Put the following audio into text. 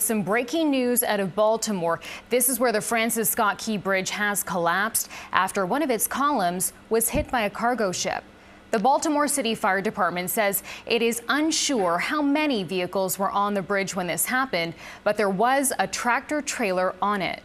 Some breaking news out of Baltimore. This is where the Francis Scott Key Bridge has collapsed after one of its columns was hit by a cargo ship. The Baltimore City Fire Department says it is unsure how many vehicles were on the bridge when this happened, but there was a tractor trailer on it.